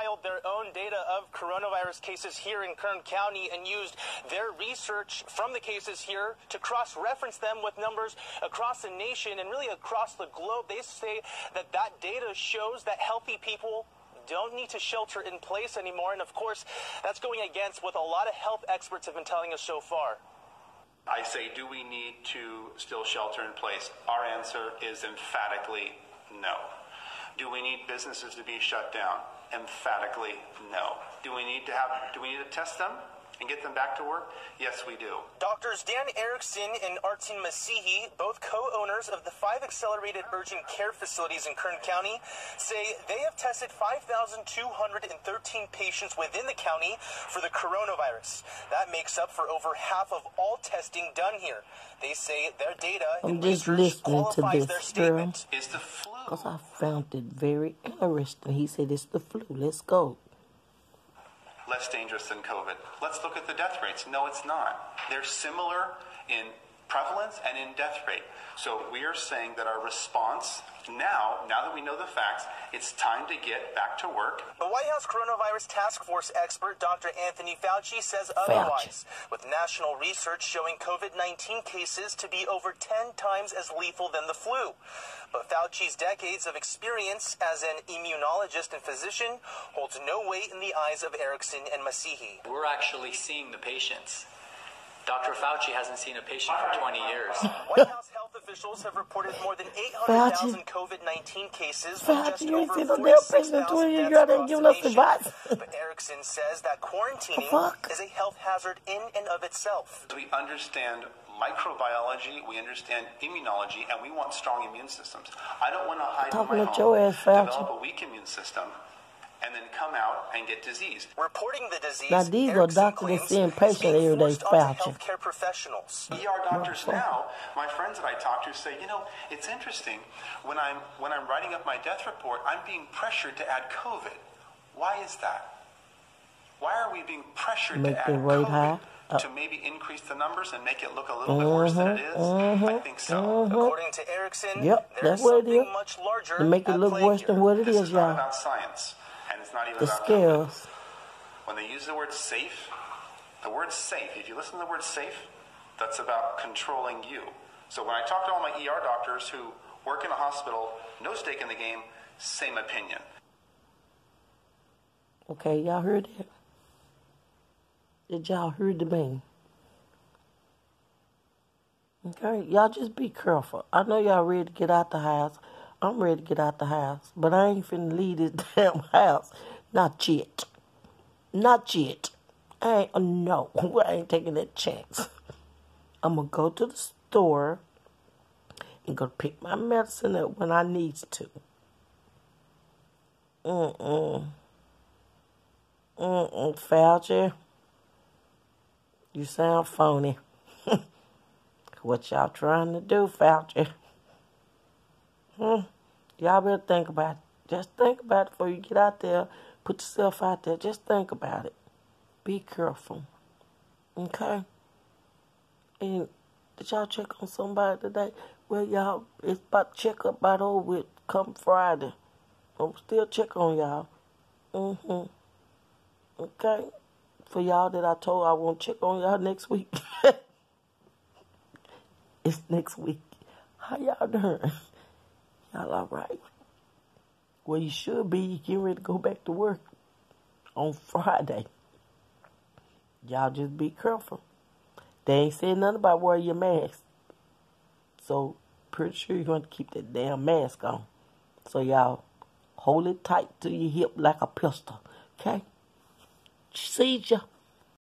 compiled their own data of coronavirus cases here in Kern County and used their research from the cases here to cross reference them with numbers across the nation and really across the globe. They say that that data shows that healthy people don't need to shelter in place anymore. And of course, that's going against what a lot of health experts have been telling us so far. I say, do we need to still shelter in place? Our answer is emphatically no. Do we need businesses to be shut down? Emphatically no. Do we need to have do we need to test them? And get them back to work? Yes, we do. Doctors Dan Erickson and Artin Massihi, both co-owners of the five accelerated urgent care facilities in Kern County, say they have tested 5,213 patients within the county for the coronavirus. That makes up for over half of all testing done here. They say their data I'm just listening to this, girl. Is the flu? Because I found it very interesting. He said it's the flu. Let's go less dangerous than COVID. Let's look at the death rates. No, it's not. They're similar in prevalence and in death rate. So we are saying that our response now, now that we know the facts, it's time to get back to work. The White House Coronavirus Task Force expert Dr. Anthony Fauci says otherwise, Fauci. with national research showing COVID 19 cases to be over 10 times as lethal than the flu. But Fauci's decades of experience as an immunologist and physician holds no weight in the eyes of Erickson and Massihi. We're actually seeing the patients. Dr. Fauci hasn't seen a patient for 20 years. Uh, White House health officials have reported more than 800,000 COVID-19 cases with just over 46,000 deaths But Erickson says that quarantining is a health hazard in and of itself. We understand microbiology, we understand immunology, and we want strong immune systems. I don't want to hide Talking my home, ass, develop a weak immune system, and then come out and get disease. Reporting the disease. Now these are doctors seeing patients every day, Fauci. Healthcare professionals. ER doctors now, my friends that I talk to say, you know, it's interesting when I'm when I'm writing up my death report, I'm being pressured to add COVID. Why is that? Why are we being pressured Make to add COVID high? Uh, to maybe increase the numbers and make it look a little bit worse than it is? Mm-hmm, I think so. mm-hmm. According to Erickson, Yep, that's what it is. Much larger to make it look worse than what it this is, is not y'all. about science, and it's not even The about scales. When they use the word safe, the word safe, if you listen to the word safe, that's about controlling you. So when I talk to all my ER doctors who work in a hospital, no stake in the game, same opinion. Okay, y'all heard that? Did y'all hear the bang? Okay, y'all just be careful. I know y'all ready to get out the house. I'm ready to get out the house, but I ain't finna leave this damn house. Not yet. Not yet. I ain't, uh, no, I ain't taking that chance. I'm gonna go to the store and go pick my medicine up when I need to. Mm-mm. Mm-mm, Fauci. You sound phony. what y'all trying to do, Fauci? Hmm. Y'all better think about it. Just think about it before you get out there. Put yourself out there. Just think about it. Be careful. Okay? And did y'all check on somebody today? Well, y'all, it's about check up about over with come Friday. I'm still check on y'all. Mm-hmm. Okay? For y'all that I told I won't check on y'all next week. it's next week. How y'all doing? Y'all all right? Well, you should be. You getting ready to go back to work on Friday. Y'all just be careful. They ain't said nothing about wearing your mask. So, pretty sure you're going to keep that damn mask on. So, y'all hold it tight to your hip like a pistol. Okay? See ya.